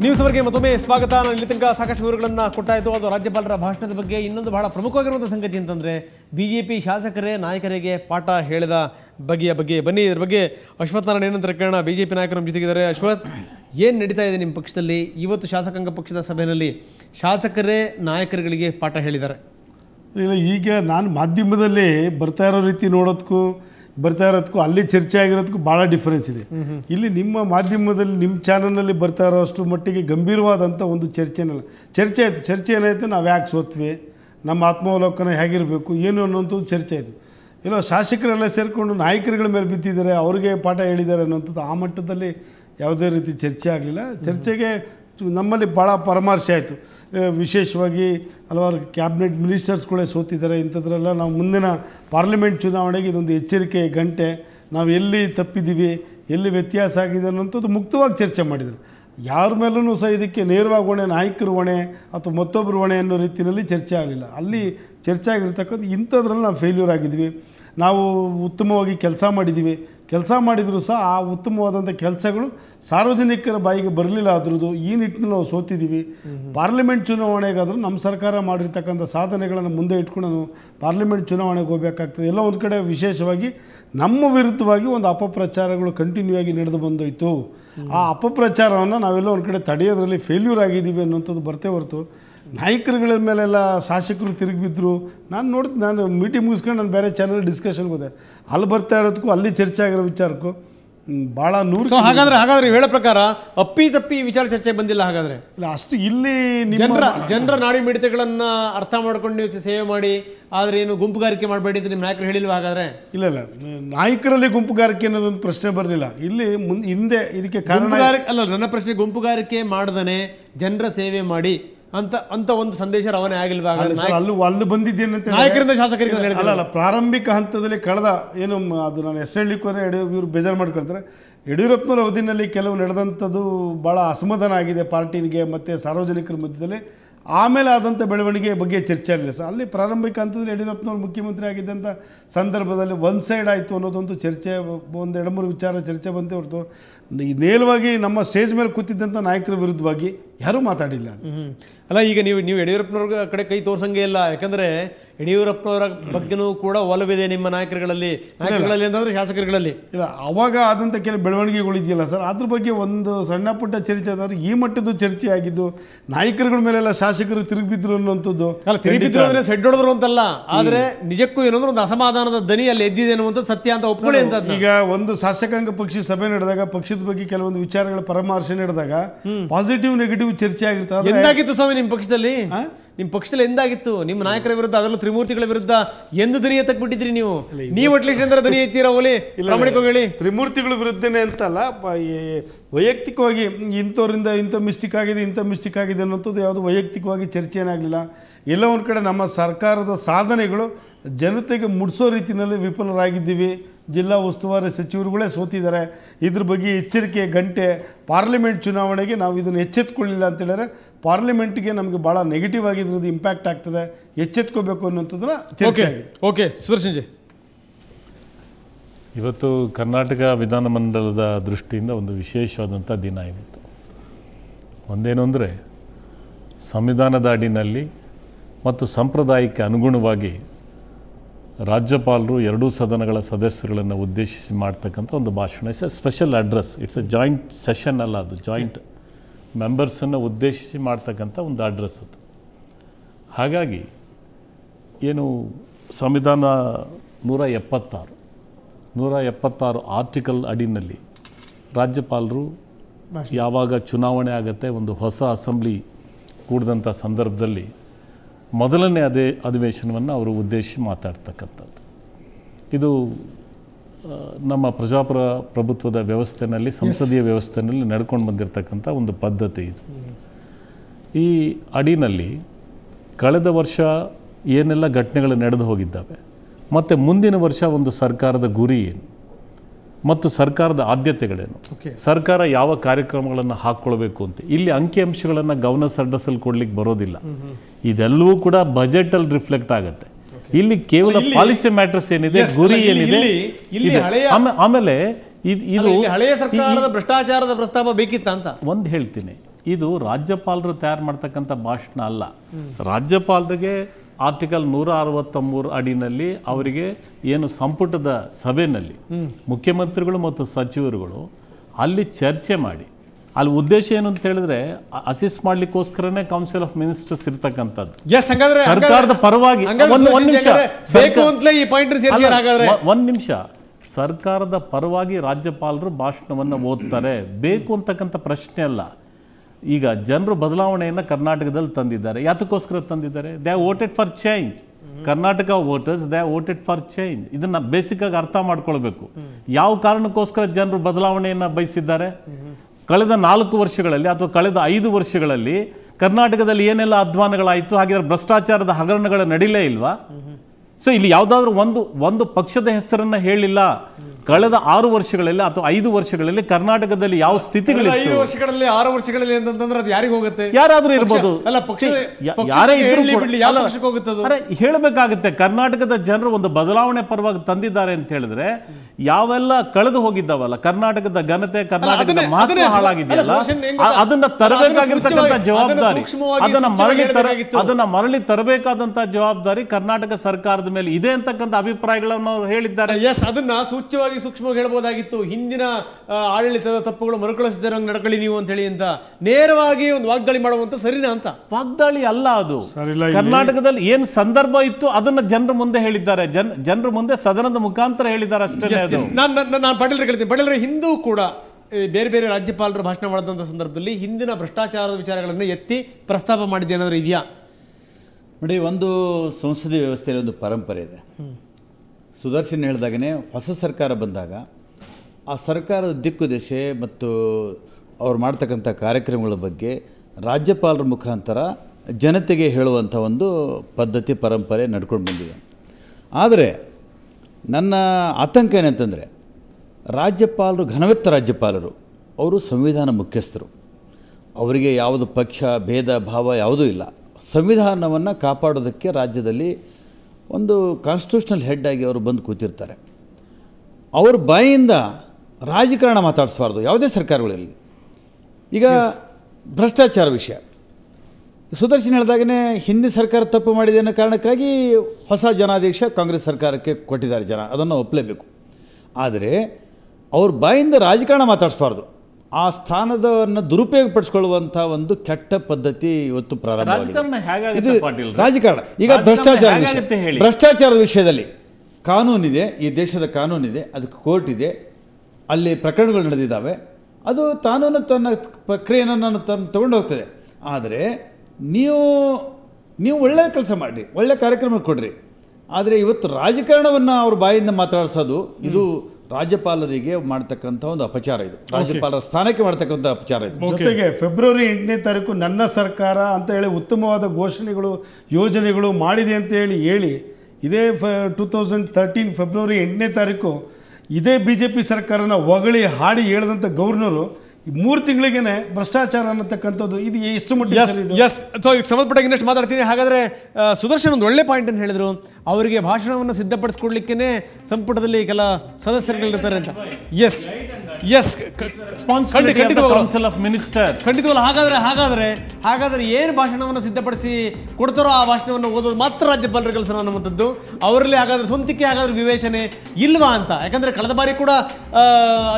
News ಅವರಿಗೆ ಮತ್ತೊಮ್ಮೆ ಸ್ವಾಗತ. ನಾನು ಇಲ್ಲಿ ತನಕ ಸಾಕಷ್ಟು ವಿವರಗಳನ್ನು ಕೊಟ್ಟಾಯಿತು ಅದು ರಾಜ್ಯಪಾಲರ ಭಾಷಣದ ಬಗ್ಗೆ ಇನ್ನೊಂದು ಬಹಳ ಪ್ರಮುಖವಾಗಿರುವಂಥ ಸಂಗತಿ ಅಂತಂದರೆ ಬಿ ಜೆ ಪಿ ಶಾಸಕರೇ ನಾಯಕರಿಗೆ ಪಾಠ ಹೇಳಿದ ಬಗೆಯ ಬಗ್ಗೆ. ಬನ್ನಿ, ಇದ್ರ ಬಗ್ಗೆ ಅಶ್ವಥ್ ನಾರಾಯಣ ಏನಂತ ಕೇಳೋಣ. ಬಿ ಜೆ ಪಿ ನಾಯಕರು ನಮ್ಮ ಜೊತೆಗಿದ್ದಾರೆ. ಅಶ್ವಥ್, ಏನು ನಡೀತಾ ಇದೆ ನಿಮ್ಮ ಪಕ್ಷದಲ್ಲಿ? ಇವತ್ತು ಶಾಸಕಾಂಗ ಪಕ್ಷದ ಸಭೆಯಲ್ಲಿ ಶಾಸಕರೇ ನಾಯಕರುಗಳಿಗೆ ಪಾಠ ಹೇಳಿದ್ದಾರೆ. ಇಲ್ಲ, ಈಗ ನಾನು ಮಾಧ್ಯಮದಲ್ಲಿ ಬರ್ತಾ ಇರೋ ರೀತಿ ನೋಡೋದಕ್ಕೂ ಬರ್ತಾ ಇರೋದಕ್ಕೂ ಅಲ್ಲಿ ಚರ್ಚೆ ಆಗಿರೋದಕ್ಕೂ ಭಾಳ ಡಿಫರೆನ್ಸ್ ಇದೆ. ಇಲ್ಲಿ ನಿಮ್ಮ ಮಾಧ್ಯಮದಲ್ಲಿ, ನಿಮ್ಮ ಚಾನಲ್ನಲ್ಲಿ ಬರ್ತಾ ಇರೋಷ್ಟು ಮಟ್ಟಿಗೆ ಗಂಭೀರವಾದಂಥ ಒಂದು ಚರ್ಚೆನಲ್ಲ ಚರ್ಚೆ ಆಯಿತು. ಚರ್ಚೆ ಏನಾಯಿತು? ನಾವು ಯಾಕೆ ಸೋತ್ವಿ? ನಮ್ಮ ಆತ್ಮಾವಲೋಕನ ಹೇಗಿರಬೇಕು? ಏನು ಅನ್ನೋಂಥದ್ದು ಚರ್ಚೆ ಆಯಿತು. ಇಲ್ಲ ಶಾಸಕರೆಲ್ಲ ಸೇರಿಕೊಂಡು ನಾಯಕರುಗಳ ಮೇಲೆ ಬಿತ್ತಿದ್ದಾರೆ, ಅವ್ರಿಗೆ ಪಾಠ ಹೇಳಿದ್ದಾರೆ ಅನ್ನೋಂಥದ್ದು ಆ ಮಟ್ಟದಲ್ಲಿ ಯಾವುದೇ ರೀತಿ ಚರ್ಚೆ ಆಗಲಿಲ್ಲ. ಚರ್ಚೆಗೆ ನಮ್ಮಲ್ಲಿ ಭಾಳ ಪರಾಮರ್ಶೆ ಆಯಿತು. ವಿಶೇಷವಾಗಿ ಹಲವಾರು ಕ್ಯಾಬಿನೆಟ್ ಮಿನಿಸ್ಟರ್ಸ್ಗಳೇ ಸೋತಿದ್ದಾರೆ. ಇಂಥದ್ರೆಲ್ಲ ನಾವು ಮುಂದಿನ ಪಾರ್ಲಿಮೆಂಟ್ ಚುನಾವಣೆಗೆ ಇದೊಂದು ಎಚ್ಚರಿಕೆ, ಗಂಟೆ. ನಾವು ಎಲ್ಲಿ ತಪ್ಪಿದ್ದೀವಿ, ಎಲ್ಲಿ ವ್ಯತ್ಯಾಸ ಆಗಿದೆ ಅನ್ನೋಂಥದ್ದು ಮುಕ್ತವಾಗಿ ಚರ್ಚೆ ಮಾಡಿದರು. ಯಾರ ಮೇಲೂ ಸಹ ಇದಕ್ಕೆ ನೇರವಾಗಿ ಹೊಣೆ, ನಾಯಕರು ಹೊಣೆ ಅಥವಾ ಮತ್ತೊಬ್ಬರು ಹೊಣೆ ಅನ್ನೋ ರೀತಿಯಲ್ಲಿ ಚರ್ಚೆ ಆಗಲಿಲ್ಲ. ಅಲ್ಲಿ ಚರ್ಚೆ ಆಗಿರ್ತಕ್ಕಂಥ ಇಂಥದ್ರಲ್ಲಿ ನಾವು ಫೇಲ್ಯೂರ್ ಆಗಿದ್ವಿ. ನಾವು ಉತ್ತಮವಾಗಿ ಕೆಲಸ ಮಾಡಿದ್ದೀವಿ. ಕೆಲಸ ಮಾಡಿದರೂ ಸಹ ಆ ಉತ್ತಮವಾದಂಥ ಕೆಲಸಗಳು ಸಾರ್ವಜನಿಕರ ಬಾಯಿಗೆ ಬರಲಿಲ್ಲ ಅದ್ರದ್ದು ಈ ನಿಟ್ಟಿನಲ್ಲಿ ನಾವು ಸೋತಿದ್ದೀವಿ. ಪಾರ್ಲಿಮೆಂಟ್ ಚುನಾವಣೆಗಾದರೂ ನಮ್ಮ ಸರ್ಕಾರ ಮಾಡಿರ್ತಕ್ಕಂಥ ಸಾಧನೆಗಳನ್ನು ಮುಂದೆ ಇಟ್ಕೊಂಡು ನಾವು ಪಾರ್ಲಿಮೆಂಟ್ ಚುನಾವಣೆಗೆ ಹೋಗಬೇಕಾಗ್ತದೆ. ಎಲ್ಲ ಒಂದು ಕಡೆ ವಿಶೇಷವಾಗಿ ನಮ್ಮ ವಿರುದ್ಧವಾಗಿ ಒಂದು ಅಪಪ್ರಚಾರಗಳು ಕಂಟಿನ್ಯೂ ಆಗಿ ನಡೆದು ಬಂದೋಯ್ತು. ಆ ಅಪಪ್ರಚಾರವನ್ನು ನಾವೆಲ್ಲ ಒಂದು ಕಡೆ ತಡೆಯೋದ್ರಲ್ಲಿ ಫೇಲ್ಯೂರ್ ಆಗಿದ್ದೀವಿ ಅನ್ನೋಂಥದ್ದು ಬರ್ತೇ ಹೊರತು. ನಾಯಕರುಗಳ ಮೇಲೆಲ್ಲ ಶಾಸಕರು ತಿರುಗಿಬಿದ್ರು ನಾನು ನೋಡಿದ್ದು ನಾನು ಮೀಟಿಂಗ್ ಮುಗಿಸ್ಕೊಂಡು ನಾನು ಬೇರೆ ಚಾನಲ್ ಡಿಸ್ಕಷನ್ಗೆ ಹೋದೆ. ಅಲ್ಲಿ ಬರ್ತಾ ಇರೋದಕ್ಕೂ ಅಲ್ಲಿ ಚರ್ಚೆ ಆಗಿರೋ ವಿಚಾರಕ್ಕೂ ಭಾಳ ನೂರು ಸೊ ಹಾಗಾದ್ರೆ ಹಾಗಾದ್ರೆ ಹೇಳೋ ಪ್ರಕಾರ ಅಪ್ಪಿ ತಪ್ಪಿ ವಿಚಾರ ಚರ್ಚೆ ಬಂದಿಲ್ಲ ಹಾಗಾದ್ರೆ? ಇಲ್ಲ ಅಷ್ಟು ಇಲ್ಲಿ ಜನರ ಜನರ ನಾಡಿ ಮಿಡಿತಗಳನ್ನು ಅರ್ಥ ಮಾಡ್ಕೊಂಡು ನೀವು ಸೇವೆ ಮಾಡಿ ಆದರೆ ಏನು ಗುಂಪುಗಾರಿಕೆ ಮಾಡಬೇಡಿ ಅಂತ ನಿಮ್ಮ ನಾಯಕರು ಹೇಳಿಲ್ವ ಹಾಗಾದ್ರೆ? ಇಲ್ಲ ಇಲ್ಲ ನಾಯಕರಲ್ಲಿ ಗುಂಪುಗಾರಿಕೆ ಅನ್ನೋದೊಂದು ಪ್ರಶ್ನೆ ಬರಲಿಲ್ಲ. ಇಲ್ಲಿ ಮುಂದೆ ಹಿಂದೆ ಇದಕ್ಕೆ ಕಾರಣ ಅಲ್ಲ ನನ್ನ ಪ್ರಶ್ನೆ ಗುಂಪುಗಾರಿಕೆ ಮಾಡ್ದನೆ ಜನರ ಸೇವೆ ಮಾಡಿ. ಅಂತ ಅಂತ ಒಂದು ಸಂದೇಶ ರವಾನೆ ಆಗಿಲ್ವಾ? ಅಲ್ಲೂ ಅಲ್ಲಿ ಬಂದಿದ್ದೇನಂತ ನಾಯಕರಿಂದ ಶಾಸಕರಿಗೆ ಅಲ್ಲ ಅಲ್ಲ ಪ್ರಾರಂಭಿಕ ಹಂತದಲ್ಲಿ ಕಳೆದ ಏನು ಅದು ನಾನು ಎಸ್ ಹೇಳಲಿಕ್ಕೆ ಇವರು ಬೇಜಾರು ಮಾಡ್ಕೊಳ್ತಾರೆ. ಯಡಿಯೂರಪ್ಪನವ್ರ ಅವಧಿನಲ್ಲಿ ಕೆಲವು ನಡೆದಂಥದ್ದು ಭಾಳ ಅಸಮಾಧಾನ ಆಗಿದೆ ಪಾರ್ಟಿಗೆ ಮತ್ತು ಸಾರ್ವಜನಿಕರ ಮಧ್ಯದಲ್ಲಿ. ಆಮೇಲೆ ಆದಂಥ ಬೆಳವಣಿಗೆ ಬಗ್ಗೆ ಚರ್ಚೆ ಆಗಲಿ ಸರ್. ಅಲ್ಲಿ ಪ್ರಾರಂಭಿಕ ಹಂತದಲ್ಲಿ ಯಡಿಯೂರಪ್ಪನವ್ರು ಮುಖ್ಯಮಂತ್ರಿ ಆಗಿದ್ದಂಥ ಸಂದರ್ಭದಲ್ಲಿ ಒನ್ ಸೈಡ್ ಆಯಿತು ಅನ್ನೋದೊಂದು ಚರ್ಚೆ, ಒಂದು ಎರಡು ಮೂರು ವಿಚಾರ ಚರ್ಚೆ ಬಂತೆ ಹೊರತು. ನೇರವಾಗಿ ನಮ್ಮ ಸ್ಟೇಜ್ ಮೇಲೆ ಕೂತಿದ್ದಂಥ ನಾಯಕರ ವಿರುದ್ಧವಾಗಿ ಯಾರೂ ಮಾತಾಡಿಲ್ಲ. ಅಲ್ಲ, ಈಗ ನೀವು ನೀವು ಯಡಿಯೂರಪ್ಪನವ್ರ ಕಡೆ ಕೈ ತೋರ್ಸಂಗೆ ಇಲ್ಲ. ಯಾಕಂದ್ರೆ ಯಡಿಯೂರಪ್ಪನವರ ಬಗ್ಗೆನೂ ಕೂಡ ಒಲವಿದೆ ನಿಮ್ಮ ನಾಯಕರುಗಳಲ್ಲಿ. ನಾಯಕರುಗಳಲ್ಲಿ ಅಂತಂದ್ರೆ ಶಾಸಕರುಗಳಲ್ಲಿ. ಇಲ್ಲ ಅವಾಗ ಆದಂಥ ಕೆಲವು ಬೆಳವಣಿಗೆಗಳು ಇದೆಯಲ್ಲ ಸರ್? ಅದ್ರ ಬಗ್ಗೆ ಒಂದು ಸಣ್ಣ ಪುಟ್ಟ ಚರ್ಚೆ ಆದ್ರೆ ಈ ಮಟ್ಟದ್ದು ಚರ್ಚೆ ಆಗಿದ್ದು ನಾಯಕರುಗಳ ಮೇಲೆಲ್ಲ ಶಾಸಕರು ತಿರುಗಿದ್ರು ಅನ್ನುವಂಥದ್ದು ಅಲ್ಲ ತಿರುಗಿದ್ರು ಅಂದ್ರೆ ಸೆಡ್ ಹೊಡೆದ್ರು ಅಂತಲ್ಲ. ಆದ್ರೆ ನಿಜಕ್ಕೂ ಏನಂದ್ರೆ ಒಂದು ಅಸಮಾಧಾನದ ದನಿ ಅಲ್ಲಿ ಎದ್ದಿದೆ ಅನ್ನುವಂಥದ್ದು ಸತ್ಯ ಅಂತ ಒಪ್ಕೊಳ್ಳಿ ಅಂತ. ಈಗ ಒಂದು ಶಾಸಕಾಂಗ ಪಕ್ಷ ಸಭೆ ನಡೆದಾಗ ಪಕ್ಷದ ಬಗ್ಗೆ ಕೆಲವೊಂದು ವಿಚಾರಗಳ ಪರಾಮರ್ಶೆ ನಡೆದಾಗ ಪಾಸಿಟಿವ್ ನೆಗೆಟಿವ್ ಚರ್ಚೆ ಆಗಿರ್ತದೆ ಎಂದಾಗಿತ್ತು ಸ್ವಾಮಿ ನಿಮ್ಮ ಪಕ್ಷದಲ್ಲಿ? ನಿಮ್ಮ ಪಕ್ಷದಲ್ಲಿ ಎಂದಾಗಿತ್ತು? ನಿಮ್ಮ ನಾಯಕರ ವಿರುದ್ಧ ಅದರಲ್ಲೂ ತ್ರಿಮೂರ್ತಿಗಳ ವಿರುದ್ಧ ಎಂದು ಧ್ವನಿ ಎತ್ತಕ್ ಬಿಟ್ಟಿದ್ರಿ ನೀವು ನೀವು ಅಟ್ಲೀಸ್ಟ್ ಅಂದ್ರೆ ಧ್ವನಿ ಎತ್ತೀರಾ ಓಲಿ? ಪ್ರಾಮಾಣಿಕವಾಗಿ ಹೇಳಿ. ತ್ರಿಮೂರ್ತಿಗಳ ವಿರುದ್ಧನೇ ಅಂತಲ್ಲ ವೈಯಕ್ತಿಕವಾಗಿ ಇಂಥವ್ರಿಂದ ಇಂಥ ಮಿಸ್ಟೇಕ್ ಆಗಿದೆ ಇಂಥ ಮಿಸ್ಟೇಕ್ ಆಗಿದೆ ಅನ್ನೋಂಥದ್ದು ಯಾವುದು ವೈಯಕ್ತಿಕವಾಗಿ ಚರ್ಚೆ ಏನಾಗಲಿಲ್ಲ ಎಲ್ಲ ಒಂದು ಕಡೆ ನಮ್ಮ ಸರ್ಕಾರದ ಸಾಧನೆಗಳು ಜನತೆಗೆ ಮುಡಿಸೋ ರೀತಿಯಲ್ಲಿ ವಿಫಲರಾಗಿದ್ದೀವಿ. ಜಿಲ್ಲಾ ಉಸ್ತುವಾರಿ ಸಚಿವರುಗಳೇ ಸೋತಿದ್ದಾರೆ. ಇದ್ರ ಬಗ್ಗೆ ಎಚ್ಚರಿಕೆ ಗಂಟೆ ಪಾರ್ಲಿಮೆಂಟ್ ಚುನಾವಣೆಗೆ ನಾವು ಇದನ್ನು ಎಚ್ಚೆತ್ಕೊಳ್ಳಿಲ್ಲ ಅಂತ ಹೇಳಿದ್ರೆ ಪಾರ್ಲಿಮೆಂಟ್ಗೆ ನಮಗೆ ಭಾಳ ನೆಗೆಟಿವ್ ಆಗಿದ್ರದ್ದು ಇಂಪ್ಯಾಕ್ಟ್ ಆಗ್ತದೆ. ಎಚ್ಚೆತ್ಕೋಬೇಕು ಅನ್ನೋಂಥದ್ದನ್ನ ಚರ್ಚೆ ಓಕೆ ಆಗಿದೆ. ಓಕೆ ಸುದರ್ಶನ್ ಜಿ. ಇವತ್ತು ಕರ್ನಾಟಕ ವಿಧಾನಮಂಡಲದ ದೃಷ್ಟಿಯಿಂದ ಒಂದು ವಿಶೇಷವಾದಂಥ ದಿನ ಇವತ್ತು. ಒಂದೇನು ಅಂದರೆ ಸಂವಿಧಾನದ ಅಡಿನಲ್ಲಿ ಮತ್ತು ಸಂಪ್ರದಾಯಕ್ಕೆ ಅನುಗುಣವಾಗಿ ರಾಜ್ಯಪಾಲರು ಎರಡೂ ಸದನಗಳ ಸದಸ್ಯರುಗಳನ್ನು ಉದ್ದೇಶಿಸಿ ಮಾಡ್ತಕ್ಕಂಥ ಒಂದು ಭಾಷಣ. It's a special address it's a joint session ಅಲ್ಲ ಅದು ಜಾಯಿಂಟ್ ಮೆಂಬರ್ಸನ್ನು ಉದ್ದೇಶಿಸಿ ಮಾಡ್ತಕ್ಕಂಥ ಒಂದು ಅಡ್ರೆಸ್ ಅದು. ಹಾಗಾಗಿ ಏನು ಸಂವಿಧಾನ ನೂರ ಎಪ್ಪತ್ತಾರು ನೂರ ಎಪ್ಪತ್ತಾರು ಆರ್ಟಿಕಲ್ ಅಡಿನಲ್ಲಿ ರಾಜ್ಯಪಾಲರು ಯಾವಾಗ ಚುನಾವಣೆ ಆಗುತ್ತೆ ಒಂದು ಹೊಸ ಅಸೆಂಬ್ಲಿ ಕೂಡಿದಂಥ ಸಂದರ್ಭದಲ್ಲಿ ಮೊದಲನೇ ಅದೇ ಅಧಿವೇಶನವನ್ನು ಅವರು ಉದ್ದೇಶಿಸಿ ಮಾತಾಡ್ತಕ್ಕಂಥದ್ದು. ಇದು ನಮ್ಮ ಪ್ರಜಾಪ್ರ ಪ್ರಭುತ್ವದ ವ್ಯವಸ್ಥೆಯಲ್ಲಿ ಸಂಸದೀಯ ವ್ಯವಸ್ಥೆಯಲ್ಲಿ ನಡ್ಕೊಂಡು ಬಂದಿರತಕ್ಕಂಥ ಒಂದು ಪದ್ಧತಿ ಇದು. ಈ ಅಡಿನಲ್ಲಿ ಕಳೆದ ವರ್ಷ ಏನೆಲ್ಲ ಘಟನೆಗಳು ನಡೆದು ಹೋಗಿದ್ದಾವೆ ಮತ್ತು ಮುಂದಿನ ವರ್ಷ ಒಂದು ಸರ್ಕಾರದ ಗುರಿ ಏನು ಮತ್ತು ಸರ್ಕಾರದ ಆದ್ಯತೆಗಳೇನು ಸರ್ಕಾರ ಯಾವ ಕಾರ್ಯಕ್ರಮಗಳನ್ನು ಹಾಕ್ಕೊಳ್ಬೇಕು ಅಂತ. ಇಲ್ಲಿ ಅಂಕಿಅಂಶಗಳನ್ನು ಗಮನ ಸಡ್ಡಸಲ್ಲಿ ಕೊಡ್ಲಿಕ್ಕೆ ಬರೋದಿಲ್ಲ. ಇದೆಲ್ಲವೂ ಕೂಡ ಬಜೆಟಲ್ಲಿ ರಿಫ್ಲೆಕ್ಟ್ ಆಗುತ್ತೆ. ಇಲ್ಲಿ ಕೇವಲ ಪಾಲಿಸಿ ಮ್ಯಾಟರ್ಸ್ ಏನಿದೆ ಗುರಿ ಏನಿದೆ ಆಮೇಲೆ ಇದು ಹಳೆಯ ಸರ್ಕಾರದ ಭ್ರಷ್ಟಾಚಾರದ ಪ್ರಸ್ತಾಪ ಬೇಕಿತ್ತ ಅಂತ? ಒಂದು ಹೇಳ್ತೀನಿ. ಇದು ರಾಜ್ಯಪಾಲರು ತಯಾರು ಮಾಡ್ತಕ್ಕಂಥ ಭಾಷಣ ಅಲ್ಲ. ರಾಜ್ಯಪಾಲರಿಗೆ ಆರ್ಟಿಕಲ್ ನೂರ ಅರವತ್ತ ಮೂರು ಅಡಿನಲ್ಲಿ ಅವರಿಗೆ ಏನು ಸಂಪುಟದ ಸಭೆಯಲ್ಲಿ ಮುಖ್ಯಮಂತ್ರಿಗಳು ಮತ್ತು ಸಚಿವರುಗಳು ಅಲ್ಲಿ ಚರ್ಚೆ ಮಾಡಿ ಅಲ್ಲಿ ಉದ್ದೇಶ ಏನು ಅಂತ ಹೇಳಿದ್ರೆ ಅಸಿಸ್ಟ್ ಮಾಡ್ಲಿಕ್ಕೋಸ್ಕರನೇ ಕೌನ್ಸಿಲ್ ಆಫ್ ಮಿನಿಸ್ಟರ್ಸ್ ಇರ್ತಕ್ಕಂಥದ್ದು. ಎಸ್ ಹಂಗಾದ್ರೆ ಸರ್ಕಾರದ ಪರವಾಗಿ ಒಂದು- ನಿಮಿಷ. ಬೇಕು ಅಂತಲೇ ಈ ಪಾಯಿಂಟ್ ಸೇರಿಸಿ ಅಲ್ಲ, ಹಾಗಾದ್ರೆ. ಒ- ಒಂದ್ ನಿಮಿಷ. ಸರ್ಕಾರದ ಪರವಾಗಿ ರಾಜ್ಯಪಾಲರು ಭಾಷಣವನ್ನು ಓದ್ತಾರೆ. ಬೇಕು ಅಂತಕ್ಕಂಥ ಪ್ರಶ್ನೆ ಅಲ್ಲ. ಈಗ ಜನರು ಬದಲಾವಣೆಯನ್ನು ಕರ್ನಾಟಕದಲ್ಲಿ ತಂದಿದ್ದಾರೆ. ಯಾತಕ್ಕೋಸ್ಕರ ತಂದಿದ್ದಾರೆ? They voted for change Karnataka voters they voted for change ಇದನ್ನ ಬೇಸಿಕ್ ಆಗಿ ಅರ್ಥ ಮಾಡ್ಕೊಳ್ಬೇಕು. ಯಾವ ಕಾರಣಕ್ಕೋಸ್ಕರ ಜನರು ಬದಲಾವಣೆಯನ್ನು ಬಯಸಿದ್ದಾರೆ? ಕಳೆದ ನಾಲ್ಕು ವರ್ಷಗಳಲ್ಲಿ ಅಥವಾ ಕಳೆದ ಐದು ವರ್ಷಗಳಲ್ಲಿ ಕರ್ನಾಟಕದಲ್ಲಿ ಏನೆಲ್ಲ ಅಧ್ವಾನಗಳಾಯಿತು, ಹಾಗಿದ್ರೆ ಭ್ರಷ್ಟಾಚಾರದ ಹಗರಣಗಳು ನಡೀಲೇ ಇಲ್ವಾ? ಸೊ ಇಲ್ಲಿ ಯಾವುದಾದ್ರೂ ಒಂದು ಒಂದು ಪಕ್ಷದ ಹೆಸರನ್ನು ಹೇಳಿಲ್ಲ. ಕಳೆದ ಆರು ವರ್ಷಗಳಲ್ಲಿ ಅಥವಾ ಐದು ವರ್ಷಗಳಲ್ಲಿ ಕರ್ನಾಟಕದಲ್ಲಿ ಯಾವ ಸ್ಥಿತಿಗಳು ಐದು ವರ್ಷಗಳಲ್ಲಿ ಆರು ವರ್ಷಗಳಲ್ಲಿ ಅಂತಂದ್ರೆ ಅದು ಯಾರಿಗೆ ಹೋಗುತ್ತೆ? ಯಾರಾದ್ರೂ ಇರ್ಬೋದು. ಅಲ್ಲ ಪಕ್ಷ ಯಾರೇ ಇದ್ರೂ ಹೋಗುತ್ತೆ ಹೇಳಬೇಕಾಗುತ್ತೆ ಕರ್ನಾಟಕದ ಜನರು ಒಂದು ಬದಲಾವಣೆ ಪರವಾಗಿ ತಂದಿದ್ದಾರೆ ಅಂತ ಹೇಳಿದ್ರೆ ಯಾವೆಲ್ಲ ಕಳೆದು ಹೋಗಿದ್ದಾವಲ್ಲ? ಕರ್ನಾಟಕದ ಘನತೆ ಕರ್ನಾಟಕದ ಮಹತ್ವ ಹಾಳಾಗಿದೆಯಲ್ಲ? ಅದನ್ನ ಅದನ್ನ ತರಬೇಕಾಗಿರ್ತಕ್ಕಂಥ ಜವಾಬ್ದಾರಿ. ಅದನ್ನ ಮರಳಿ ತರ ಅದನ್ನ ಮರಳಿ ತರಬೇಕಾದಂತ ಜವಾಬ್ದಾರಿ ಕರ್ನಾಟಕ ಸರ್ಕಾರದ ಮೇಲೆ ಇದೆ ಅಂತಕ್ಕಂಥ ಅಭಿಪ್ರಾಯಗಳನ್ನು ಅವರು ಹೇಳಿದ್ದಾರೆ. ಎಸ್ ಅದನ್ನ ಸೂಚ್ಯವಾಗಿ ಸೂಕ್ಷ್ಮವಾಗಿ ಹೇಳ್ಬೋದಾಗಿತ್ತು. ಹಿಂದಿನ ಆಡಳಿತದ ತಪ್ಪುಗಳು ಮರುಕಳಿಸಿದಾರೆ ನಡ್ಕೊಳ್ಳಿ ನೀವು ಅಂತ ಹೇಳಿ ಅಂತ ನೇರವಾಗಿ ಒಂದು ವಾಗ್ದಾಳಿ ಮಾಡುವಂತ ಸರಿನಾ ಅಂತ? ವಾಗ್ದಾಳಿ ಅಲ್ಲ ಅದು. ಕರ್ನಾಟಕದಲ್ಲಿ ಏನ್ ಸಂದರ್ಭ ಇತ್ತು ಅದನ್ನ ಜನರ ಮುಂದೆ ಹೇಳಿದ್ದಾರೆ. ಜನ್ ಜನರ ಮುಂದೆ ಸದನದ ಮುಖಾಂತರ ಹೇಳಿದ್ದಾರೆ ಅಷ್ಟೇ ಅದು. ನಾನು ನಾನು ಪಟೇಲ್ ಕೇಳ್ತೀನಿ. ಪಟೇಲ್ ಹಿಂದೂ ಕೂಡ ಬೇರೆ ಬೇರೆ ರಾಜ್ಯಪಾಲರು ಭಾಷಣ ಮಾಡಿದಂಥ ಸಂದರ್ಭದಲ್ಲಿ ಹಿಂದಿನ ಭ್ರಷ್ಟಾಚಾರದ ವಿಚಾರಗಳನ್ನು ಎತ್ತಿ ಪ್ರಸ್ತಾಪ ಮಾಡಿದ್ದೇನಾದ್ರೂ ಇದೆಯಾ? ನೋಡಿ ಒಂದು ಸಂಸದೀಯ ವ್ಯವಸ್ಥೆಯಲ್ಲಿ ಒಂದು ಪರಂಪರೆ ಇದೆ. ಸುದರ್ಶನ್ ಹೇಳಿದಾಗನೇ ಹೊಸ ಸರ್ಕಾರ ಬಂದಾಗ ಆ ಸರ್ಕಾರದ ದಿಕ್ಕು ದೆಸೆ ಮತ್ತು ಅವ್ರು ಮಾಡ್ತಕ್ಕಂಥ ಕಾರ್ಯಕ್ರಮಗಳ ಬಗ್ಗೆ ರಾಜ್ಯಪಾಲರ ಮುಖಾಂತರ ಜನತೆಗೆ ಹೇಳುವಂಥ ಒಂದು ಪದ್ಧತಿ ಪರಂಪರೆ ನಡ್ಕೊಂಡು ಬಂದಿದೆ. ಆದರೆ ನನ್ನ ಆತಂಕ ಏನಂತಂದರೆ ರಾಜ್ಯಪಾಲರು, ಘನವೆತ್ತ ರಾಜ್ಯಪಾಲರು, ಅವರು ಸಂವಿಧಾನ ಮುಖ್ಯಸ್ಥರು. ಅವರಿಗೆ ಯಾವುದು ಪಕ್ಷ, ಭೇದ, ಭಾವ ಯಾವುದೂ ಇಲ್ಲ. ಸಂವಿಧಾನವನ್ನು ಕಾಪಾಡೋದಕ್ಕೆ ರಾಜ್ಯದಲ್ಲಿ ಒಂದು ಕಾನ್ಸ್ಟಿಟ್ಯೂಷನಲ್ ಹೆಡ್ ಆಗಿ ಅವರು ಬಂದು ಕೂತಿರ್ತಾರೆ. ಅವ್ರ ಬಾಯಿಂದ ರಾಜಕಾರಣ ಮಾತಾಡಿಸಬಾರ್ದು ಯಾವುದೇ ಸರ್ಕಾರಗಳಲ್ಲಿ. ಈಗ ಭ್ರಷ್ಟಾಚಾರ ವಿಷಯ. ಸುದರ್ಶನ್ ಹೇಳಿದಾಗನೇ ಹಿಂದಿನ ಸರ್ಕಾರ ತಪ್ಪು ಮಾಡಿದೆ ಅನ್ನೋ ಕಾರಣಕ್ಕಾಗಿ ಹೊಸ ಜನಾದೇಶ ಕಾಂಗ್ರೆಸ್ ಸರ್ಕಾರಕ್ಕೆ ಕೊಟ್ಟಿದ್ದಾರೆ ಜನ ಅದನ್ನು ಒಪ್ಪಲೇಬೇಕು. ಆದರೆ ಅವ್ರ ಬಾಯಿಂದ ರಾಜಕಾರಣ ಮಾತಾಡಿಸ್ಬಾರ್ದು. ಆ ಸ್ಥಾನದವನ್ನು ದುರುಪಯೋಗ ಪಡಿಸ್ಕೊಳ್ಳುವಂಥ ಒಂದು ಕೆಟ್ಟ ಪದ್ಧತಿ ಇವತ್ತು ಪ್ರಾರಂಭವಾಗಿದೆ. ರಾಜಕಾರಣ ಇದು ಈಗ ಭ್ರಷ್ಟಾಚಾರ ಭ್ರಷ್ಟಾಚಾರದ ವಿಷಯದಲ್ಲಿ ಕಾನೂನಿದೆ ಈ ದೇಶದ ಕಾನೂನಿದೆ ಅದಕ್ಕೆ ಕೋರ್ಟ್ ಇದೆ ಅಲ್ಲಿ ಪ್ರಕರಣಗಳು ನಡೆದಿದ್ದಾವೆ. ಅದು ತಾನೂನು ತನ್ನ ಪ್ರಕ್ರಿಯೆಯನ್ನು ತನ್ನ ತಗೊಂಡು ಹೋಗ್ತದೆ ಆದರೆ ನೀವು ನೀವು ಒಳ್ಳೆಯ ಕೆಲಸ ಮಾಡಿರಿ ಒಳ್ಳೆ ಕಾರ್ಯಕ್ರಮ ಕೊಡ್ರಿ. ಆದರೆ ಇವತ್ತು ರಾಜಕಾರಣವನ್ನು ಅವ್ರ ಬಾಯಿಂದ ಮಾತಾಡಿಸೋದು ಇದು ರಾಜ್ಯಪಾಲರಿಗೆ ಮಾಡ್ತಕ್ಕಂಥ ಒಂದು ಅಪಚಾರ ಇದು. ರಾಜ್ಯಪಾಲರ ಸ್ಥಾನಕ್ಕೆ ಮಾಡ್ತಕ್ಕಂಥ ಅಪಚಾರ ಇದು. ಜೊತೆಗೆ ಫೆಬ್ರವರಿ ಎಂಟನೇ ತಾರೀಕು ನನ್ನ ಸರ್ಕಾರ ಅಂತ ಹೇಳಿ ಉತ್ತಮವಾದ ಘೋಷಣೆಗಳು ಯೋಜನೆಗಳು ಮಾಡಿದೆ ಅಂತ ಹೇಳಿ ಹೇಳಿ ಇದೇ ಫ ಟೂ ತೌಸಂಡ್ ತರ್ಟೀನ್ ಫೆಬ್ರವರಿ ಎಂಟನೇ ತಾರೀಕು ಇದೇ ಬಿ ಜೆ ಪಿ ಸರ್ಕಾರನ ಹೊಗಳಿ ಹಾಡಿ ಹೇಳಿದಂಥ ಗವರ್ನರು ಮೂರು ತಿಂಗಳಿಗೇನೆ ಭ್ರಷ್ಟಾಚಾರ ಅನ್ನತಕ್ಕಂಥದ್ದು ಇದು ಎಷ್ಟು ಮಟ್ಟಿಗೆ ಎಸ್ ಸರಿ ಇದು? ಎಸ್ ಸೊ ಈಗ ಸಂಬಂಧಪಟ್ಟ ಇನ್ನಷ್ಟು ಮಾತಾಡ್ತೀನಿ. ಹಾಗಾದರೆ ಸುದರ್ಶನ್ ಒಂದು ಒಳ್ಳೆ ಪಾಯಿಂಟ್ ಅನ್ನು ಹೇಳಿದರು. ಅವರಿಗೆ ಭಾಷಣವನ್ನು ಸಿದ್ಧಪಡಿಸ್ಕೊಡ್ಲಿಕ್ಕೇ ಸಂಪುಟದಲ್ಲಿ ಕೆಲ ಸದಸ್ಯರುಗಳಿರ್ತಾರೆ ಅಂತ. Yes yes council of minister ಖಂಡಿತವಲ್ಲ ಹಾಗಾದರೆ ಹಾಗಾದರೆ ಹಾಗಾದರೆ ಏನು ಭಾಷಣವನ್ನು ಸಿದ್ಧಪಡಿಸಿ ಕೊಡ್ತಾರೋ ಆ ಭಾಷಣವನ್ನು ಓದೋದು ಮಾತ್ರ ರಾಜ್ಯಪಾಲರ ಕೆಲಸ ಅನ್ನುವಂಥದ್ದು ಅವರಲ್ಲಿ ಹಾಗಾದ್ರೆ ಸ್ವಂತಿಕೆ ಹಾಗಾದ್ರೆ ವಿವೇಚನೆ ಇಲ್ವಾ ಅಂತ. ಯಾಕಂದರೆ ಕಳೆದ ಬಾರಿ ಕೂಡ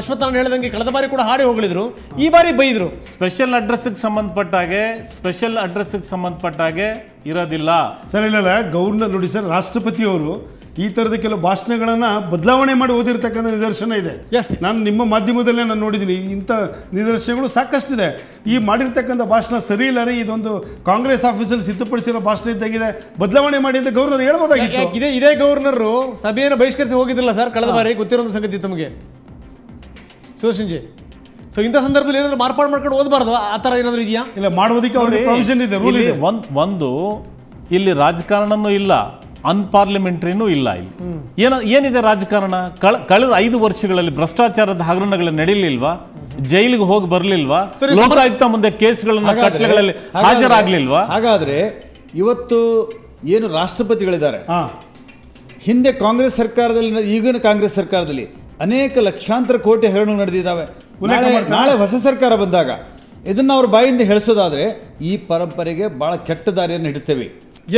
ಅಶ್ವತ್ಥನಾರಾಯಣ ಹೇಳ್ದಂಗೆ ಕಳೆದ ಬಾರಿ ಕೂಡ ಹಾಡಿ ಹೋಗಳಿದ್ರು ಈ ಬಾರಿ ಬೈದ್ರು. ಸ್ಪೆಷಲ್ ಅಡ್ರೆಸ್ಗೆ ಸಂಬಂಧಪಟ್ಟ ಹಾಗೆ ಸ್ಪೆಷಲ್ ಅಡ್ರೆಸ್ಗೆ ಸಂಬಂಧಪಟ್ಟ ಹಾಗೆ ಇರೋದಿಲ್ಲ. ಸರ್ ಇಲ್ಲ ಗೌರ್ನರ್ ನೋಡಿ ಸರ್ ರಾಷ್ಟ್ರಪತಿಯವರು ಈ ತರದ ಕೆಲವು ಭಾಷಣಗಳನ್ನು ಬದಲಾವಣೆ ಮಾಡಿ ಓದಿರ್ತಕ್ಕಂಥ ನಿದರ್ಶನ ಇದೆ. ಎಸ್ ನಾನು ನಿಮ್ಮ ಮಾಧ್ಯಮದಲ್ಲೇ ನಾನು ನೋಡಿದ್ದೀನಿ. ಇಂಥ ನಿದರ್ಶನಗಳು ಸಾಕಷ್ಟಿದೆ. ಈ ಮಾಡಿರ್ತಕ್ಕಂಥ ಭಾಷಣ ಸರಿ ಇಲ್ಲ ರೀ ಇದೊಂದು ಕಾಂಗ್ರೆಸ್ ಆಫೀಸಲ್ಲಿ ಸಿದ್ಧಪಡಿಸಿರೋ ಭಾಷಣ ಇದ್ದಾಗಿದೆ. ಬದಲಾವಣೆ ಮಾಡಿ ಅಂತ ಗೌರ್ನರ್ ಹೇಳ್ಬೋದಾಗಿತ್ತು. ಯಾಕೆ ಇದೇ ಇದೇ ಗವರ್ನರು ಸಭೆಯನ್ನು ಬಹಿಷ್ಕರಿಸಿ ಹೋಗಿದ್ದಿಲ್ಲ ಸರ್ ಕಳೆದ ಬಾರಿ? ಗೊತ್ತಿರೋದು ಸಂಗತಿ ತಮಗೆ. ಸುದರ್ಶನ್ ಜಿ ಸೊ ಇಂಥ ಸಂದರ್ಭದಲ್ಲಿ ಏನಾದರೂ ಮಾರ್ಪಾಡು ಮಾಡ್ಕೊಂಡು ಓದಬಾರ್ದು? ಆ ಥರ ಏನಾದರೂ ಇದೆಯಾ? ಇಲ್ಲ ಮಾಡೋದಕ್ಕೆ ಅವ್ರಿಗೆ ಪ್ರೊವಿಷನ್ ಇದೆ ರೂಲ್ ಇದೆ. ಒಂದು ಒಂದು ಇಲ್ಲಿ ರಾಜಕಾರಣನೂ ಇಲ್ಲ ಅನ್ಪಾರ್ಲಿಮೆಂಟ್ರಿನೂ ಇಲ್ಲ ಇಲ್ಲಿ. ಏನ ಏನಿದೆ ರಾಜಕಾರಣ? ಕಳ ಕಳೆದ ಐದು ವರ್ಷಗಳಲ್ಲಿ ಭ್ರಷ್ಟಾಚಾರದ ಹಗರಣಗಳು ನಡೀಲಿಲ್ವಾ? ಜೈಲಿಗೆ ಹೋಗಿ ಬರಲಿಲ್ವಾ? ಲೋಕಾಯುಕ್ತ ಮುಂದೆ ಕೇಸ್ಗಳನ್ನ ಕಟ್ಟಲೆಗಳಲ್ಲಿ ಕಟ್ಲೆಗಳಲ್ಲಿ ಹಾಜರಾಗ್ಲಿಲ್ವಾ? ಹಾಗಾದ್ರೆ ಇವತ್ತು ಏನು ರಾಷ್ಟ್ರಪತಿಗಳಿದ್ದಾರೆ? ಹಾ. ಹಿಂದೆ ಕಾಂಗ್ರೆಸ್ ಸರ್ಕಾರದಲ್ಲಿ ಈಗಿನ ಕಾಂಗ್ರೆಸ್ ಸರ್ಕಾರದಲ್ಲಿ ಅನೇಕ ಲಕ್ಷಾಂತರ ಕೋಟಿ ಹಗರಣಗಳು ನಡೆದಿದ್ದಾವೆ. ನಾಳೆ? ಹೊಸ ಸರ್ಕಾರ ಬಂದಾಗ ಇದನ್ನು ಅವ್ರ ಬಾಯಿಂದ ಹೇಳಿಸೋದಾದ್ರೆ ಈ ಪರಂಪರೆಗೆ ಭಾಳ ಕೆಟ್ಟ ದಾರಿಯನ್ನು ಹಿಡಿಸ್ತೇವೆ.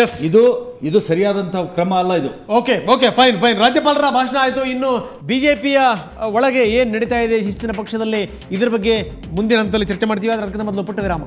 ಎಸ್ ಇದು ಇದು ಸರಿಯಾದಂತಹ ಕ್ರಮ ಅಲ್ಲ ಇದು. ಓಕೆ ಓಕೆ ಫೈನ್ ಫೈನ್ ರಾಜ್ಯಪಾಲರ ಭಾಷಣ ಆಯಿತು. ಇನ್ನು ಬಿಜೆಪಿಯ ಒಳಗೆ ಏನು ನಡೀತಾ ಇದೆ ಶಿಸ್ತಿನ ಪಕ್ಷದಲ್ಲಿ ಇದ್ರ ಬಗ್ಗೆ ಮುಂದಿನ ಹಂತದಲ್ಲಿ ಚರ್ಚೆ ಮಾಡ್ತೀವಿ. ಆದರೆ ಅದಕ್ಕಿಂತ ಮೊದಲು ಪುಟ್ಟ ವಿರಾಮ